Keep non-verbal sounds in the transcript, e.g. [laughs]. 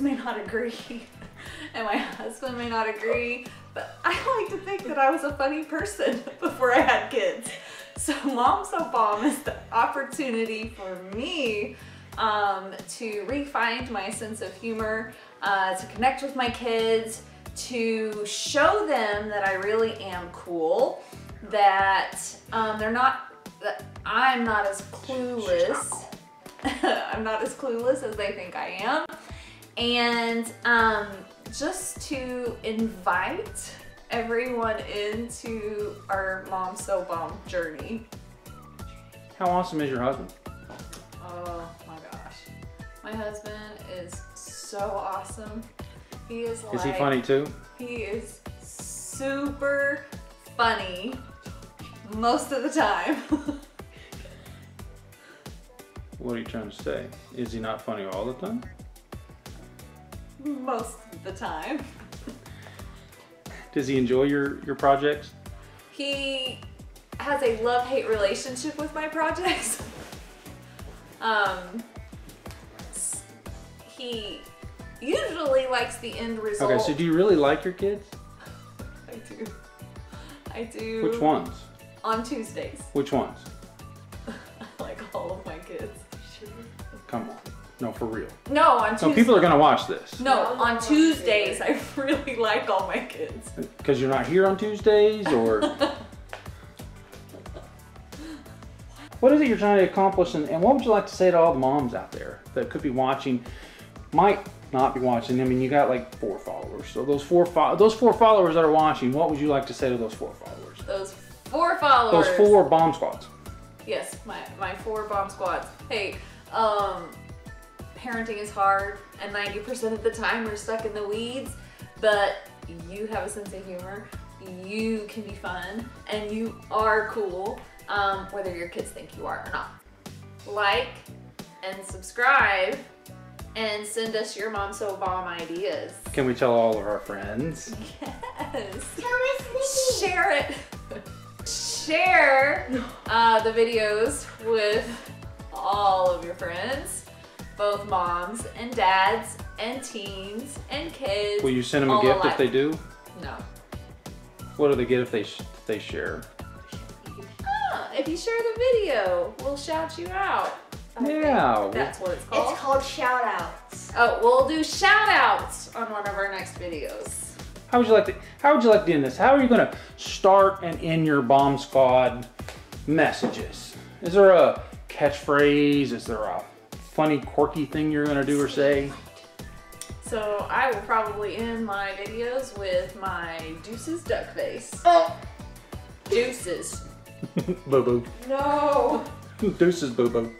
not agree, [laughs] and my husband may not agree, but I like to think that I was a funny person [laughs] before I had kids. So Mom So Bomb is the opportunity for me um, to re-find my sense of humor, uh, to connect with my kids, to show them that I really am cool, that um, they're not, that I'm not as clueless. [laughs] I'm not as clueless as they think I am. And um, just to invite everyone into our Mom So Bomb journey. How awesome is your husband? Oh my gosh. My husband is so awesome. He is like, Is he funny too? He is super funny most of the time. [laughs] What are you trying to say? Is he not funny all the time? Most of the time. Does he enjoy your, your projects? He has a love-hate relationship with my projects. [laughs] um, he usually likes the end result. Okay, so do you really like your kids? [laughs] I do. I do. Which ones? On Tuesdays. Which ones? [laughs] I like all of my kids. Come on. No, for real. No, on Tuesdays. No, people are gonna watch this. No, No, no, on Tuesdays I [laughs] really like all my kids. Because you're not here on Tuesdays, or [laughs] what is it you're trying to accomplish, and, and what would you like to say to all the moms out there that could be watching, might not be watching? I mean, you got like four followers, so those four fo- those four followers that are watching, what would you like to say to those four followers? Those four followers. Those four bomb squads. Yes, my, my four bomb squads. Hey, um, parenting is hard, and 90% of the time we're stuck in the weeds, but you have a sense of humor, you can be fun, and you are cool, um, whether your kids think you are or not. Like and subscribe, and send us your mom so bomb ideas. Can we tell all of our friends? Yes. [laughs] Tell Miss Nikki. share it. share uh, the videos with all of your friends, both moms and dads and teens and kids. Will you send them a gift alike. if they do? No. What do they get if they sh- if they share? Ah, if you share the video, we'll shout you out. I think Yeah. That's what it's called. It's called shout outs. oh, we'll do shout outs on one of our next videos. How would you like to? How would you like to end this? How are you going to start and end your bomb squad messages? Is there a catchphrase? Is there a funny, quirky thing you're going to do or say? So I will probably end my videos with my deuces duck face. Oh, Deuces. [laughs] boo boo. No. [laughs] Deuces boo boo.